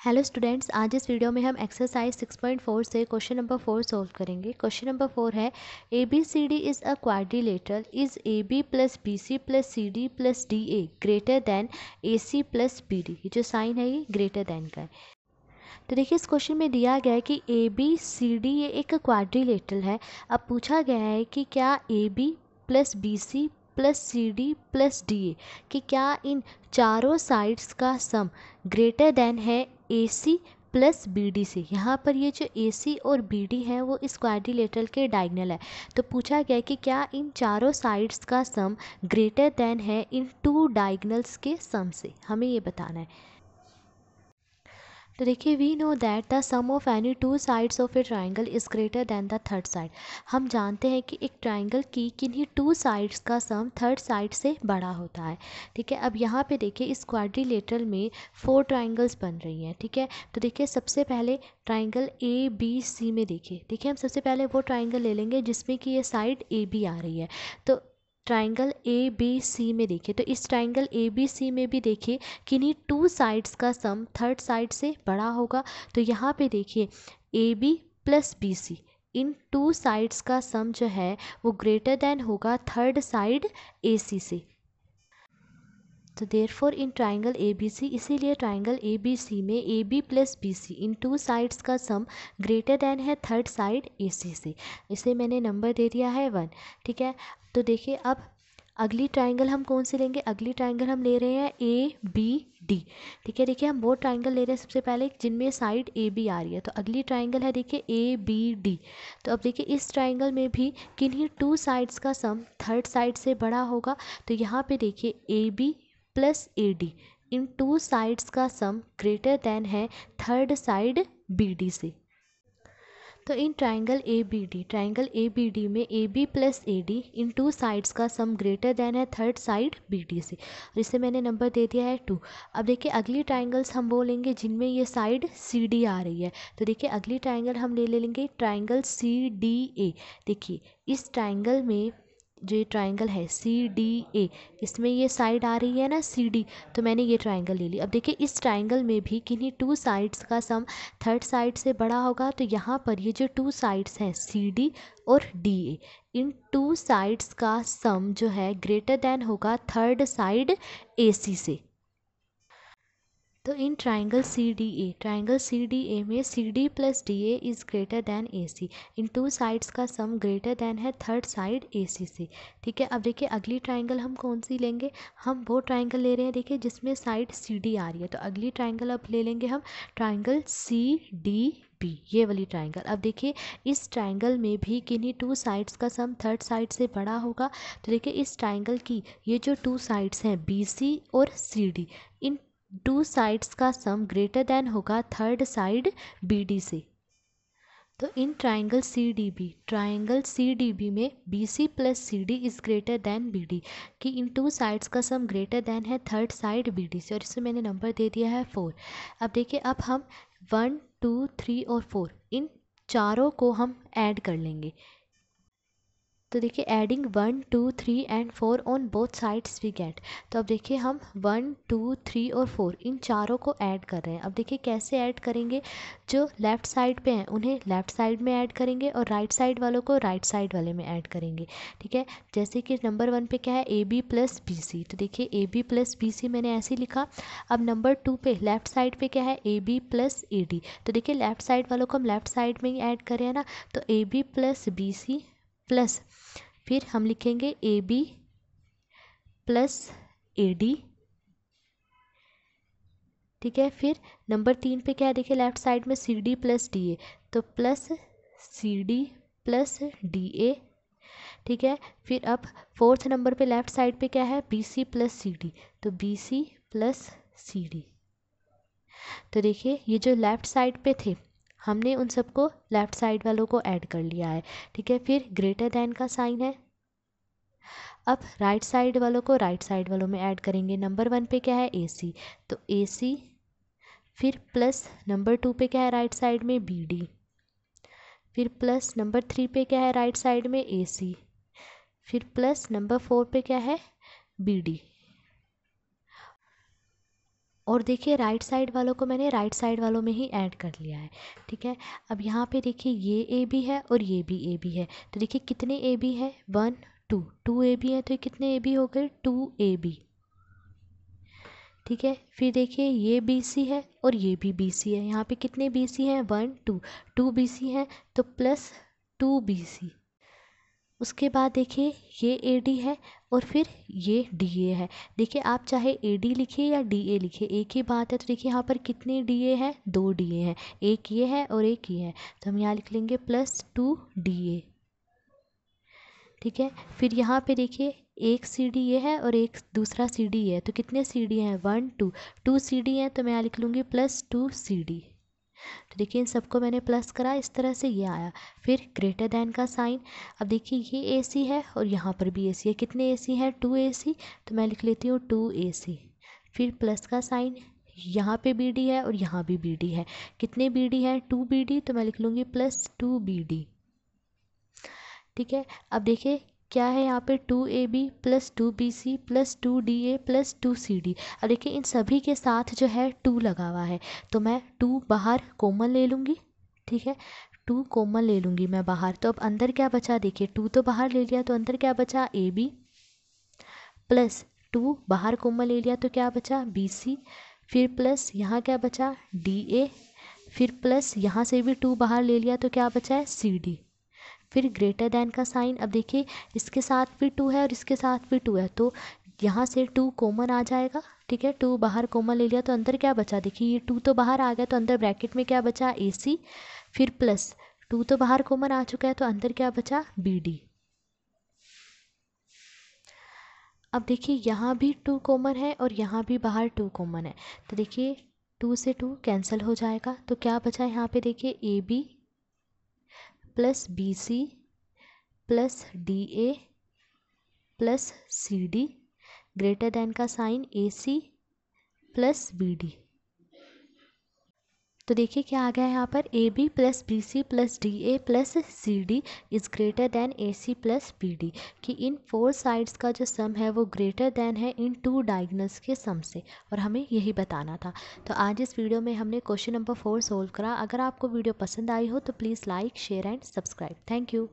Hello students आज इस video में हम एक्सरसाइज 6.4 से क्वेश्चन नंबर फोर सॉल्व करेंगे। क्वेश्चन नंबर फोर है A B C D is a quadrilateral is A B plus B C plus C D plus D A greater than A C plus B D जो sign है, ये greater than का है। तो देखिए, इस question में दिया गया है कि ए बी सी डी ये एक क्वाड्रिलेटरल है। अब पूछा गया है कि क्या A B plus B C plus C D plus D A कि क्या इन चारों साइड्स का सम ग्रेटर देन है A C plus B D C यहाँ पर ये जो ए सी और बी डी है, वो इस क्वाड्रिलेटरल के डायगनल है। तो पूछा गया कि क्या इन चारों साइड्स का सम ग्रेटर देन है इन टू डायगनल्स के सम से? हमें ये बताना है। तो देखिए we know that the sum of any two sides of a triangle is greater than the third side हम जानते हैं कि एक ट्राइंगल की किन्हीं टू साइड्स का सम थर्ड साइड से बड़ा होता है। ठीक है, अब यहाँ पे देखिए, इस क्वाड्रिलेटरल में फोर ट्राइंगल्स बन रही हैं। ठीक है तो देखिए, सबसे पहले ट्राइंगल ए बी सी में देखिए। देखिए, हम सबसे पहले वो ट्राइंगल ले लेंगे जिसमें कि ये साइड ए बी आ रही है। तो ट्राइंगल ए बी सी में देखिए तो इस ट्राइंगल ए बी सी में भी देखिए, किन्हीं टू साइड्स का सम थर्ड साइड से बड़ा होगा। तो यहाँ पे देखिए A B plus B C in two sides का सम जो है, वो ग्रेटर देन होगा थर्ड साइड ए सी से। तो therefore in triangle A B C इसीलिए ट्राइंगल ए बी सी में A B plus B C in two sides का सम ग्रेटर देन है थर्ड साइड ए सी से। इसे मैंने नंबर दे दिया है वन ठीक है? तो देखिए अब अगली ट्राइंगल हम कौन सी लेंगे? अगली ट्राइंगल हम ले रहे हैं ए बी डी ठीक है? देखिए हम वो ट्राइंगल ले रहे हैं सबसे पहले जिनमें साइड ए बी आ रही है। तो अगली ट्राइंगल है देखिए ए बी डी तो अब देखिए इस ट्राइंगल में भी किन्हीं टू साइड्स का सम थर्ड साइड से बड़ा होगा। तो यहाँ पे देखिए A B plus A D in two sides का सम ग्रेटर देन है थर्ड साइड बी डी से। तो in triangle A B D triangle A B D में A B plus A D in two sides का sum greater than है third side B D से। और इसे मैंने नंबर दे दिया है टू अब देखिए अगली ट्राइंगल्स हम बोलेंगे जिनमें ये साइड सी डी आ रही है। तो देखिए अगली ट्राइंगल हम ले लेंगे ट्राइंगल सी डी ए देखिए, इस ट्राइंगल में जो ये ट्राइंगल है सी डी ए इसमें ये साइड आ रही है ना सी डी तो मैंने ये ट्राइंगल ले ली। अब देखिए, इस ट्राइंगल में भी किन्हीं टू साइड्स का सम थर्ड साइड से बड़ा होगा तो यहाँ पर ये जो टू साइड्स हैं सी डी और डी ए इन टू साइड्स का सम जो है ग्रेटर देन होगा थर्ड साइड ए सी से। तो in triangle C D A triangle C D A में C D plus D A is greater than A C in two sides का sum greater than है third side A C से। ठीक है? अब देखिए, अगली ट्राइंगल हम कौन सी लेंगे? हम वो ट्राइंगल ले रहे हैं, देखिए, जिसमें साइड सी डी आ रही है। तो अगली ट्राइंगल अब ले लेंगे हम ट्राइंगल सी डी बी ये वाली ट्राइंगल अब देखिए, इस ट्राइंगल में भी किन्हीं टू साइड्स का सम थर्ड साइड से बड़ा होगा? तो देखिए, इस ट्राइंगल की ये जो टू साइड्स हैं बी सी और सी डी इन टू साइड्स का सम ग्रेटर देन होगा थर्ड साइड बी डी से। तो in triangle C D B triangle C D B में B C plus C D is greater than B D कि इन two sides का sum greater than है third side B D से, और इसमें मैंने नंबर दे दिया है फोर। अब देखिए, अब हम वन, टू, थ्री और फोर, इन चारों को हम ऐड कर लेंगे। तो देखिए adding one two three and four on both sides we get तो अब देखिए, हम वन टू थ्री और फोर इन चारों को ऐड कर रहे हैं। अब देखिए, कैसे ऐड करेंगे? जो लेफ़्ट साइड पे हैं, उन्हें लेफ़्ट साइड में ऐड करेंगे और राइट साइड वालों को राइट साइड वाले में ऐड करेंगे। ठीक है? जैसे कि नंबर वन पे क्या है? A B plus B C तो देखिए A B plus B C मैंने ऐसे लिखा। अब नंबर टू पे लेफ़्ट साइड पे क्या है? A B plus A D तो देखिए लेफ़्ट साइड वालों को हम लेफ़्ट साइड में ही ऐड करें ना? तो A B plus B C plus. फिर हम लिखेंगे A B plus A D. ठीक है, फिर नंबर तीन पे क्या देखिए लेफ़्ट साइड में C D plus D A तो plus C D plus D A ठीक है, फिर अब फोर्थ नंबर पे लेफ़्ट साइड पे क्या है? B C plus C D तो B C plus C D तो देखिए, ये जो लेफ़्ट साइड पे थे हमने उन सबको लेफ़्ट साइड वालों को ऐड कर लिया है। ठीक है, फिर ग्रेटर दैन का साइन है। अब राइट साइड वालों को राइट साइड वालों में ऐड करेंगे। नंबर वन पे क्या है? ए सी तो ए सी फिर प्लस नंबर टू पे क्या है? राइट साइड में बी डी फिर प्लस नंबर थ्री पे क्या है? राइट साइड में ए सी फिर प्लस नंबर फोर पे क्या है? बी डी और देखिए राइट साइड वालों को मैंने राइट साइड वालों में ही ऐड कर लिया है, ठीक है? अब यहाँ पे देखिए, ये ए बी है और ये भी ए बी है। तो देखिए, कितने ए बी है? One two two A B है तो कितने ए बी हो गए? टू ए बी ठीक है? फिर देखिए, ये बी सी है और ये भी बी सी है। यहाँ पे कितने बी सी हैं? One two two B C हैं तो प्लस टू बी सी उसके बाद देखिए, ये ए डी है और फिर ये डी ए है। देखिए, आप चाहे ए डी लिखिए या डी ए लिखिए, एक ही बात है तो देखिए यहाँ पर कितने डी ए हैं? दो डी ए हैं। एक ये है और एक ये है। तो हम यहाँ लिख लेंगे प्लस टू डी ए ठीक है? फिर यहाँ पे देखिए, एक सी डी ये है और एक दूसरा सी डी है। तो कितने सी डी हैं? One two two C D हैं तो मैं यहाँ लिख लूँगी प्लस टू सी डी तो देखिए इन सबको मैंने प्लस करा, इस तरह से ये आया। फिर ग्रेटर दैन का साइन अब देखिए ये ए सी है और यहाँ पर भी ए सी है। कितने ए सी है? टू ए सी तो मैं लिख लेती हूँ टू ए सी फिर प्लस का साइन यहाँ पे बी डी है और यहाँ भी बी डी है। कितने बी डी हैं? टू बी डी तो मैं लिख लूँगी प्लस टू बी डी ठीक है? अब देखिए क्या है यहाँ पे two A B plus two B C plus two D A plus two C D अब देखिए, इन सभी के साथ जो है टू लगा हुआ है। तो मैं टू बाहर कोमल ले लूँगी, ठीक है? टू कोमल ले लूँगी मैं बाहर। तो अब अंदर क्या बचा? देखिए टू तो बाहर ले लिया तो अंदर क्या बचा? ए बी प्लस टू बाहर कोमल ले लिया तो क्या बचा? बी सी फिर प्लस यहाँ क्या बचा? डी ए फिर प्लस यहाँ से भी टू बाहर ले लिया तो क्या बचा है? सी डी फिर ग्रेटर दैन का साइन अब देखिए, इसके साथ भी टू है और इसके साथ भी टू है तो यहाँ से टू कॉमन आ जाएगा, ठीक है? टू बाहर कॉमन ले लिया तो अंदर क्या बचा? देखिए, ये टू तो बाहर आ गया तो अंदर ब्रैकेट में क्या बचा? ए सी फिर प्लस टू तो बाहर कॉमन आ चुका है तो अंदर क्या बचा? बी डी अब देखिए, यहाँ भी टू कॉमन है और यहाँ भी बाहर टू कॉमन है तो देखिए टू से टू कैंसिल हो जाएगा तो क्या बचा यहाँ पे? देखिए A B plus B C, plus D A, plus C D, greater than का sign A C, plus B D. तो देखिए क्या आ गया है यहाँ पर? A B plus B C plus D A plus C D is greater than A C plus B D कि इन फोर साइड्स का जो सम है वो ग्रेटर दैन है इन टू डायगनल्स के सम से और हमें यही बताना था। तो आज इस वीडियो में हमने क्वेश्चन नंबर फोर सोल्व करा। अगर आपको वीडियो पसंद आई हो तो please like share and subscribe thank you